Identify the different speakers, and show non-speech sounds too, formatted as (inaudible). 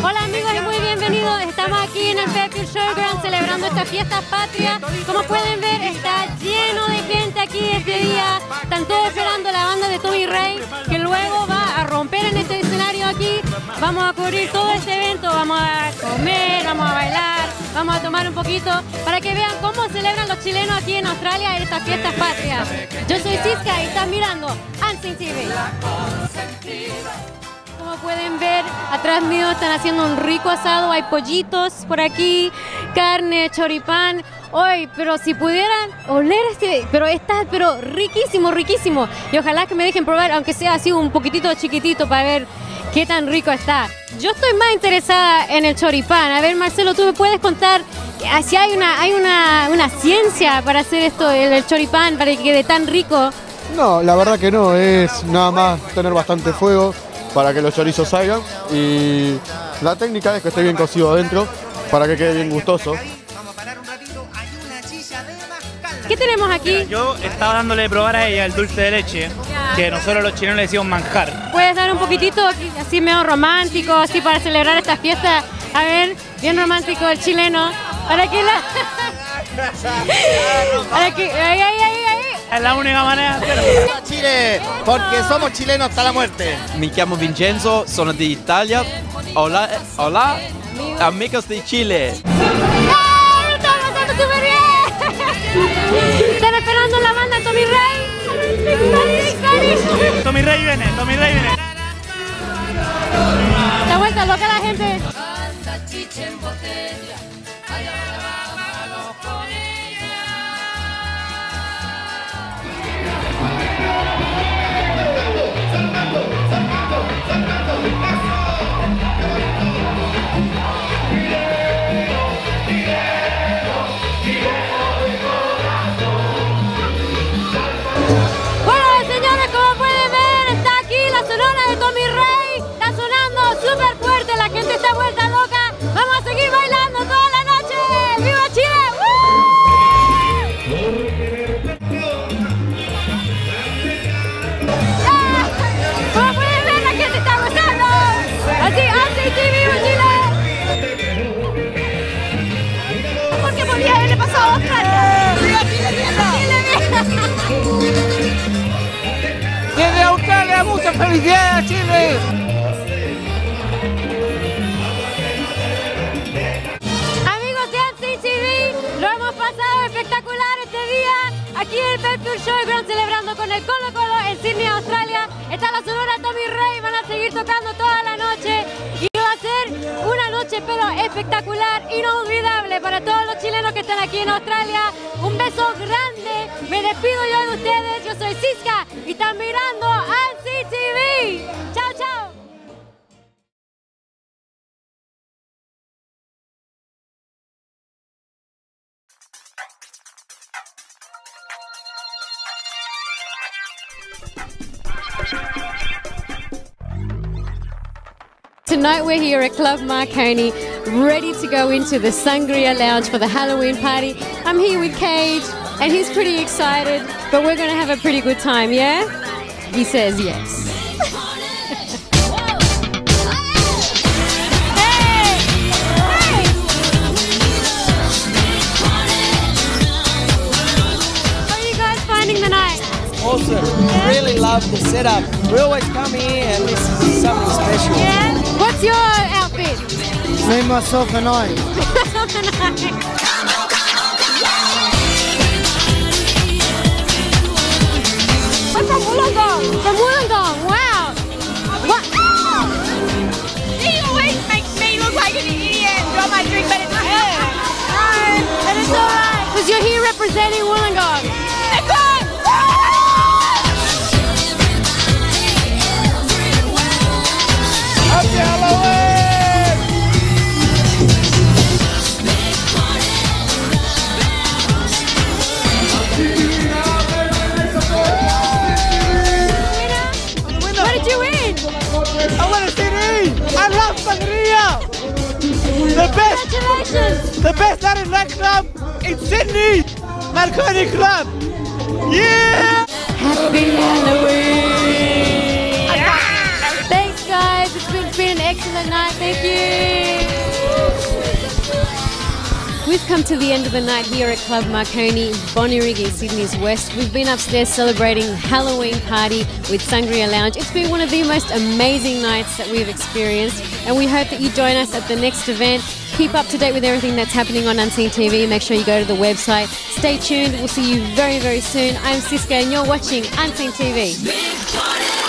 Speaker 1: Hola amigos y muy bienvenidos. Estamos aquí en el Fairfield Showground celebrando esta fiesta patria. Como pueden ver, está lleno de gente aquí este día. Están todos esperando la banda de Tommy Rey, que luego va a romper en este escenario aquí. Vamos a cubrir todo este evento, vamos a comer, vamos a bailar, vamos a tomar un poquito para que vean cómo celebran los chilenos aquí en Australia estas fiestas patrias. Yo soy Cisca y están mirando Unseen TV. Atrás mío están haciendo un rico asado, hay pollitos por aquí, carne, choripán. Hoy, pero si pudieran oler este, pero está, pero riquísimo, riquísimo. Y ojalá que me dejen probar, aunque sea así un poquitito chiquitito para ver qué tan rico está. Yo estoy más interesada en el choripán. A ver, Marcelo, tú me puedes contar si hay una, hay una, una ciencia para hacer esto, el, el choripán, para que quede tan rico.
Speaker 2: No, la verdad que no, es nada más tener bastante fuego para que los chorizos salgan y la técnica es que esté bien cocido adentro para que quede bien gustoso.
Speaker 1: ¿Qué tenemos aquí?
Speaker 3: Yo estaba dándole de probar a ella el dulce de leche, que nosotros los chilenos le decimos manjar.
Speaker 1: ¿Puedes dar un poquitito así medio romántico, así para celebrar esta fiesta? A ver, bien romántico el chileno. Para que la... (laughs) (laughs) para que... Ahí, ahí, ahí.
Speaker 3: Es la única manera de hacerlo.
Speaker 4: Chile, porque somos chilenos hasta la muerte.
Speaker 5: Mi chiamo Vincenzo, sono di Italia. Hola, hola, amigos di Chile.
Speaker 1: ¡Ay, está pasando súper bien! ¿Están esperando la banda Tommy Rey?
Speaker 3: Tommy Rey viene, Tommy Rey viene.
Speaker 1: Está vuelta loca la gente. Podía haberle pasado a Australia. ¡Viva Chile,
Speaker 4: Desde Australia, muchas felicidades, Chile.
Speaker 1: Amigos de Unseen TV, lo hemos pasado espectacular este día aquí en el Fairfield Showground celebrando con el Colo Colo en Sydney, Australia. Está la sonora Tommy Rey, van a seguir tocando toda la noche y va a ser una noche pero espectacular, inolvidable para todos los chilenos están aquí en Australia. Un beso grande, me despido yo de ustedes, yo soy Cisca y están mirando Unseen TV. Chao, chao. Tonight we're here at Club Marconi, ready to go into the Sangria Lounge for the Halloween party. I'm here with Cage, and he's pretty excited, but we're going to have a pretty good time, yeah? He says yes.
Speaker 6: Awesome. Really love the setup. We always come here and this is something special.
Speaker 1: Yeah? What's your outfit?
Speaker 6: Me, myself and I.
Speaker 1: I'm from Wollongong. From Wollongong. Wow. What?
Speaker 7: He always makes me look like an idiot and drop my drink, but it's okay.
Speaker 1: And it's all right because you're here representing Congratulations.
Speaker 4: the best at a nightclub in Sydney! Marconi Club! Yeah!
Speaker 1: Happy Halloween. Thanks, guys. It's been, been an excellent night. Thank you. We've come to the end of the night here at Club Marconi, Bonnyrigg in Sydney's West. We've been upstairs celebrating Halloween party with Sangria Lounge. It's been one of the most amazing nights that we've experienced, and we hope that you join us at the next event. Keep up to date with everything that's happening on Unseen TV. Make sure you go to the website. Stay tuned. We'll see you very, very soon. I'm Siska, and you're watching Unseen TV.